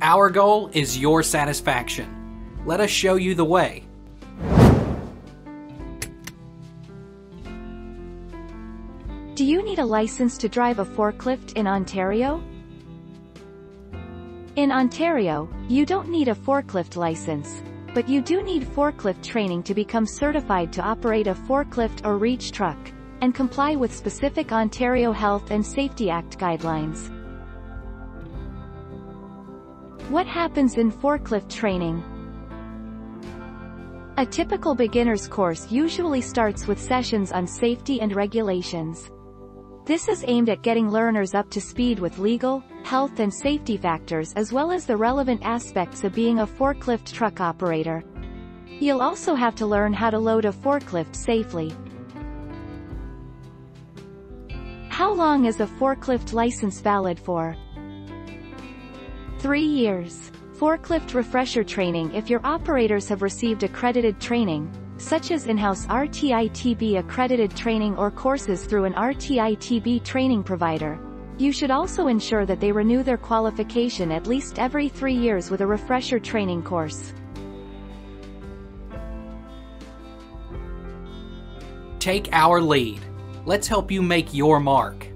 Our goal is your satisfaction. Let us show you the way. Do you need a license to drive a forklift in Ontario? In Ontario, you don't need a forklift license, but you do need forklift training to become certified to operate a forklift or reach truck, and comply with specific Ontario Health and Safety Act guidelines. What happens in forklift training? A typical beginner's course usually starts with sessions on safety and regulations. This is aimed at getting learners up to speed with legal, health and safety factors as well as the relevant aspects of being a forklift truck operator. You'll also have to learn how to load a forklift safely. How long is a forklift license valid for? Three years. Forklift refresher training if your operators have received accredited training, such as in-house RTITB accredited training or courses through an RTITB training provider. You should also ensure that they renew their qualification at least every three years with a refresher training course. Take our lead. Let's help you make your mark.